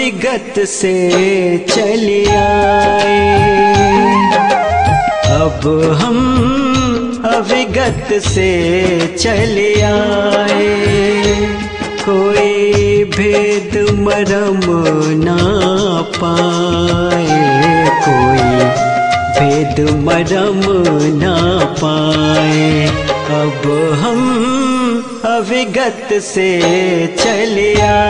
अविगत से चले आए। अब हम अविगत से चले आए। कोई भेद मरम ना पाए। कोई भेद मरम ना पाए। अब हम अविगत से चले आए।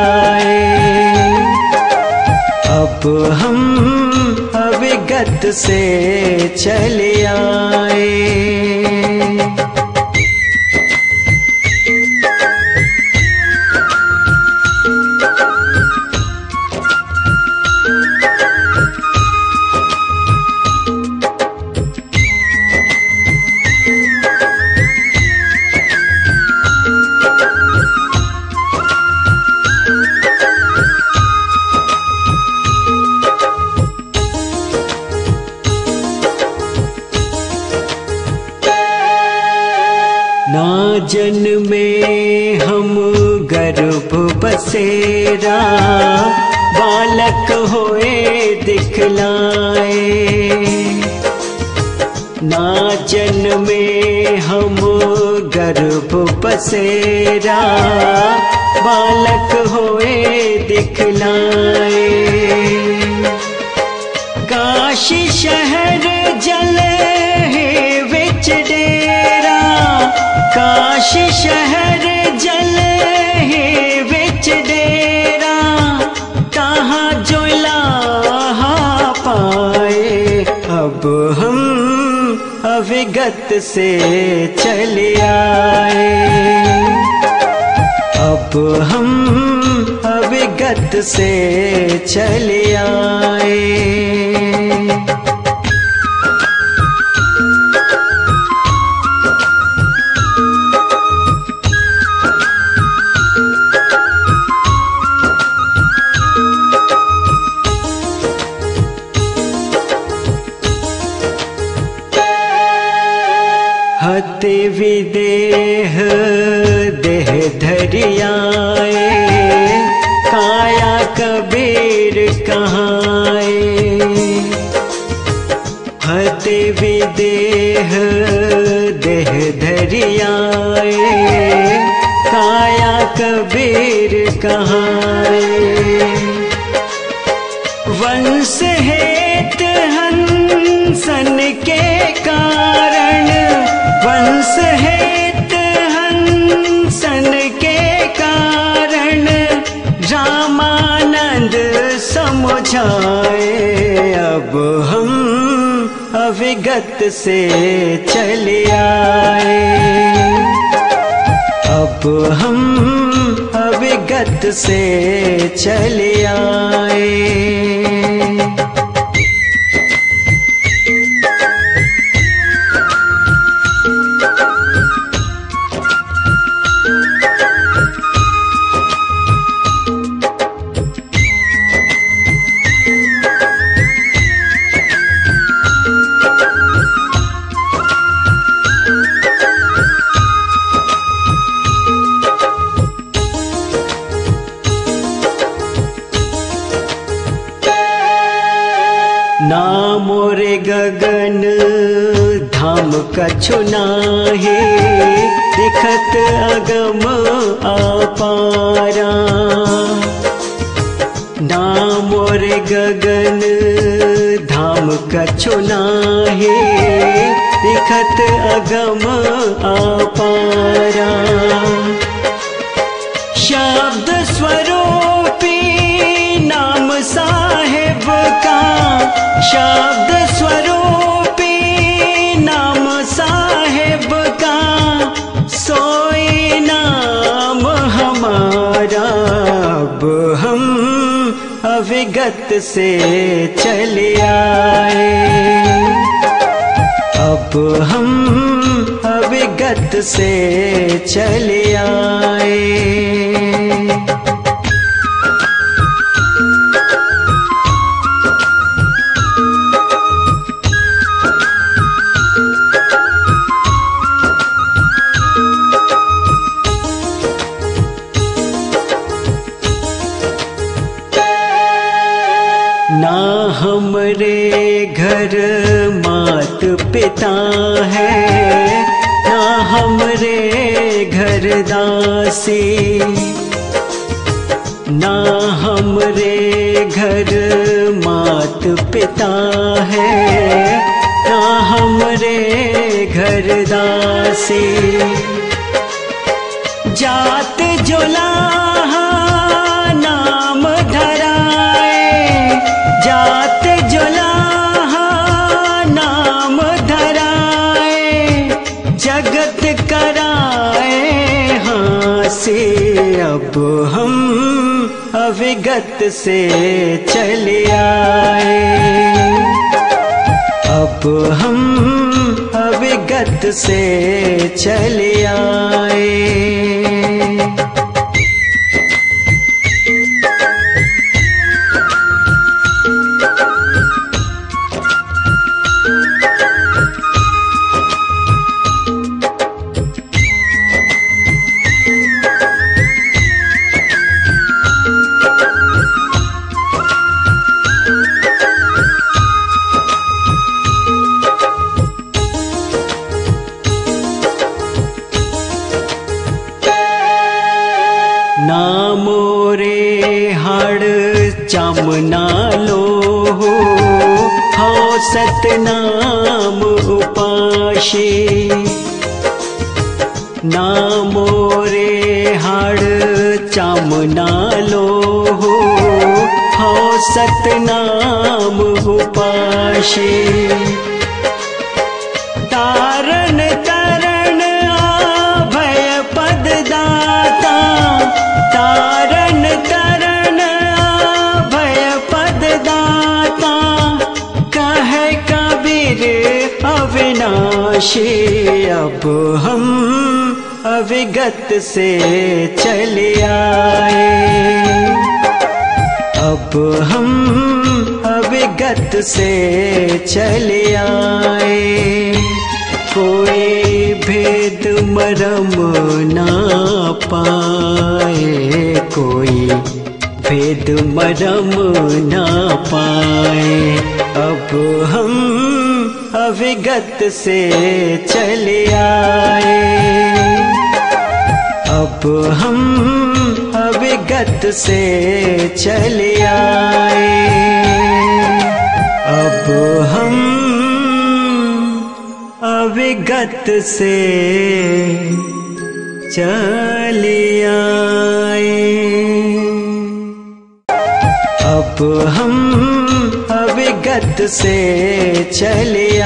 अब हम अविगत से चले आए। ना जन्मे हम गर्भ बसेरा। बालक होए दिखलाए। ना जन्मे हम गर्भ बसेरा। बालक होए दिखलाए। काशी शहर अविगत से चले आए। अब हम अविगत से चले आए। हते विदेह, देह धरियाए। काया कबीर कहाए। हते विदेह, देह धरियाए। काया कबीर कहाए। वंश हेत हंसन के कारण अविगत से चले आए। अब हम अविगत से चले आए। गगन धाम कछु नाहे। दिखत अगम अपारा। ना मोरे गगन धाम कछु नाहे। दिखत अगम अपारा। शब्द अविगत से चले आए। अब हम अविगत से चले आए। हमरे घर मात पिता है, ना हमरे घर दासी, ना हमरे घर मात पिता है, ना हमरे घर दासी। जात जोलाहा जात जोलाहा नाम धराए, जगत कराए। हाँ से अब हम अविगत से चले आए। अब हम अविगत से चले आए। लो हो। सतनाम उपाशी। ना मोरे हाड़ चामना लो हो। सतनाम उपाशी। तारण तरण भय पद दाता। तारण तरण अविनाशी अब हम अविगत से चले आए। अब हम अविगत से चले आए। कोई भेद मरम ना पाए। कोई भेद मरम ना पाए। अब हम अविगत से चले आए। अब हम अविगत से चले आए। अब हम अविगत से चले आए। अब हम अविगत से चले